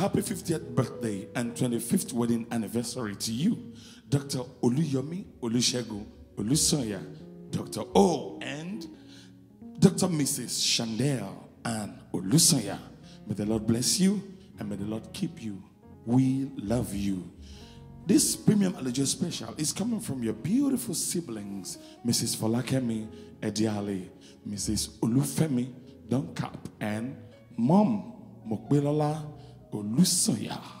happy 50th birthday and 25th wedding anniversary to you, Dr. Oluyomi Olushego Olusanya, Dr. O, and Dr. Mrs. Chandel and Olusanya. May the Lord bless you and may the Lord keep you. We love you. This premium allergy special is coming from your beautiful siblings, Mrs. Folakemi Ediali, Mrs. Olufemi Dunkap, and Mom Mokbelola Olusoya.